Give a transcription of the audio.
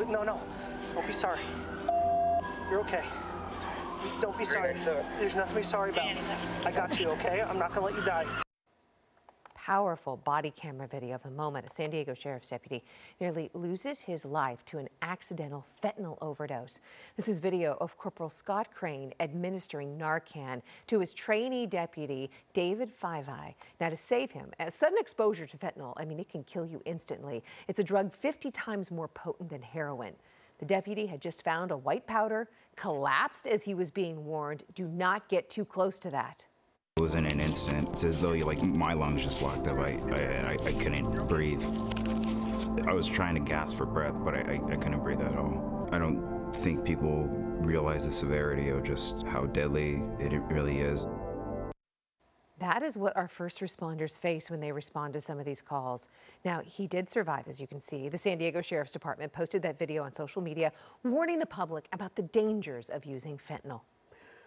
Oh, no, no. Don't be sorry. You're okay. Don't be sorry. There's nothing to be sorry about. I got you, okay? I'm not gonna let you die. Powerful body camera video of a moment a San Diego sheriff's deputy nearly loses his life to an accidental fentanyl overdose. This is video of Corporal Scott Crane administering Narcan to his trainee deputy, David Faiivae. Now, to save him, a sudden exposure to fentanyl, I mean, it can kill you instantly. It's a drug 50 times more potent than heroin. The deputy had just found a white powder, collapsed as he was being warned do not get too close to that. It was in an instant. It's as though you like my lungs just locked up. I, I, I, I couldn't breathe. I was trying to gasp for breath, but I, I, I couldn't breathe at all. I don't think people realize the severity of just how deadly it really is. That is what our first responders face when they respond to some of these calls. Now, he did survive, as you can see. The San Diego Sheriff's Department posted that video on social media, warning the public about the dangers of using fentanyl.